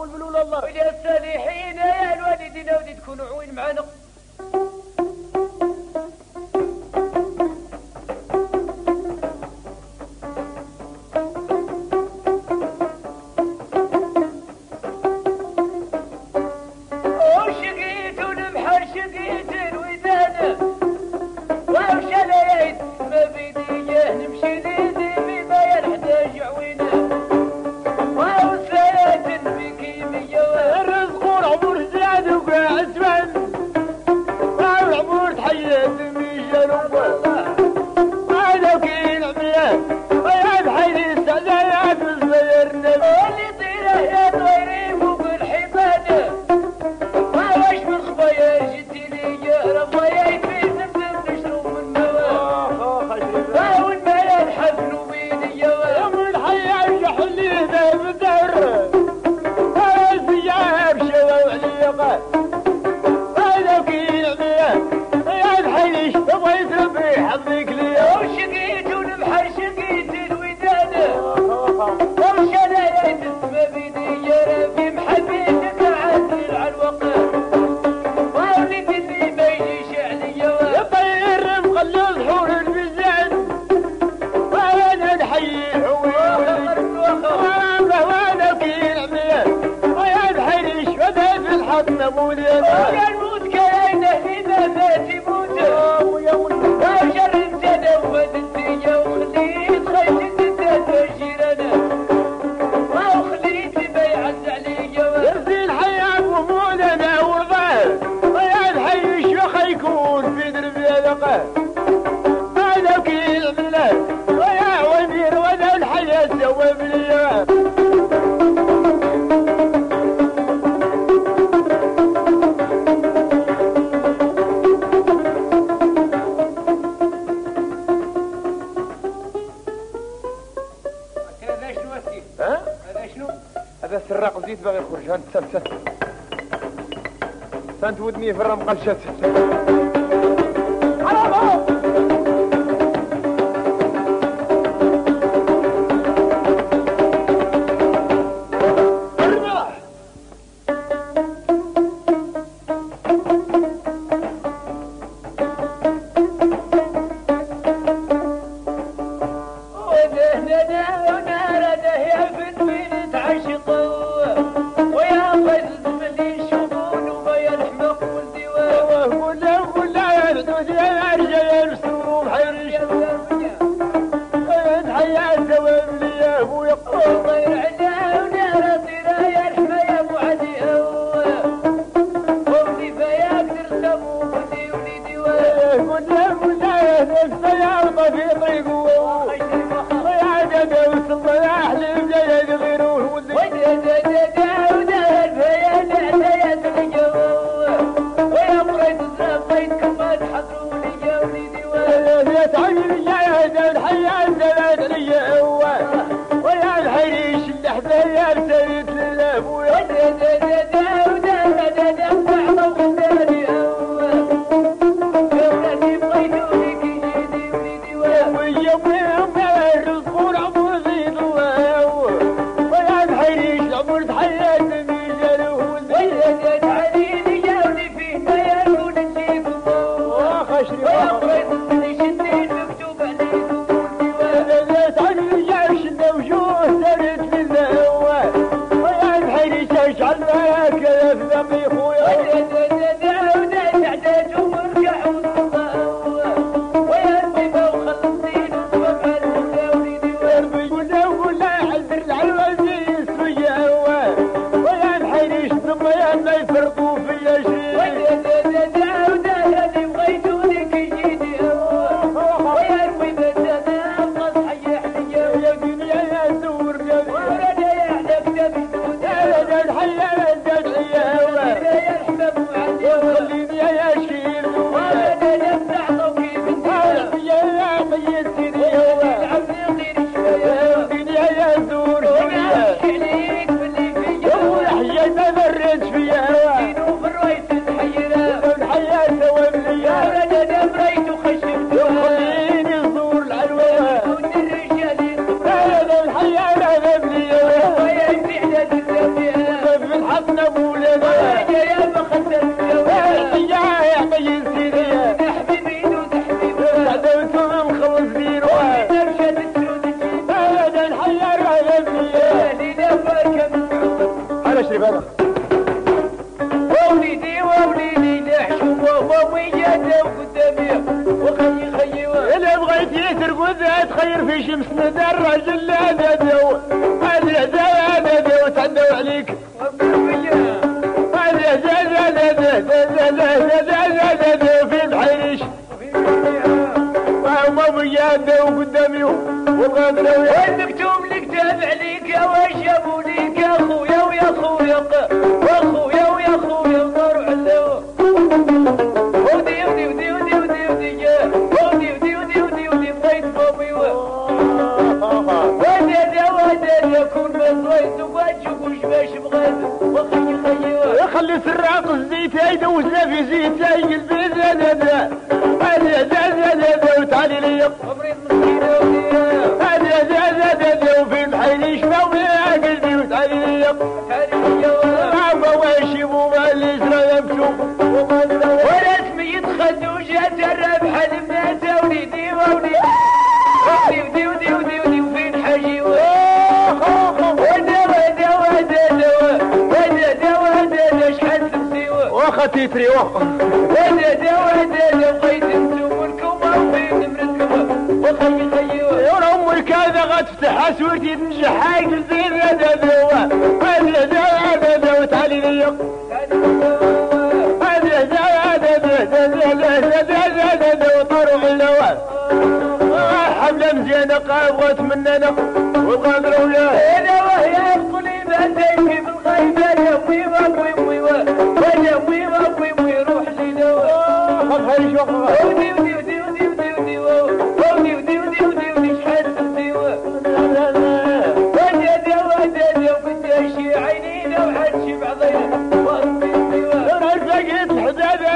قبول من ولا الله ولا الصالحين يا الوالدين أودي تكونوا عوين معانا Yeah. Não humano. ابو اليمن حديث باغي يخرج هانت سانت ودني في الرمقة لشات يا ابويا قوم يا خير في شمس ندرج الليلة ديو هذه ديو عليك. في وقدامي وبغادروا وين دكتور تراق الزيت دوزنا في زيت يلبس وتعالي لي. خطي تريوه يا جواد يا قيد أنتم الكبار فين مرتكم وخلي خيوه يا أمك هذا غتفتح اسورتي تنجح هاي زين هذا ذوه هذا ذا هذا ذا وتعالي ليا هذا ذا هذا هذا هذا حمله مزيانه قابغت مننا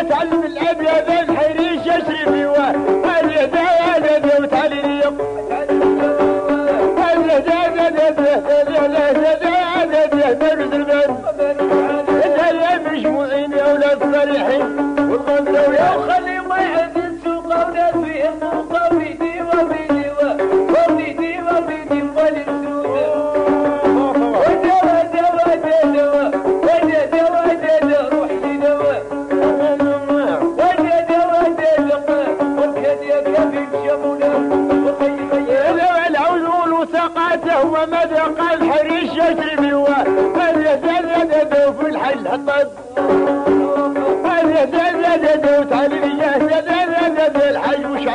تعلم الابيض الحريش يشري في واد ومذق الحريش يشرب الواد من يتزدد في الحل الطب من يتزدد وتعلي يهتدد 还有选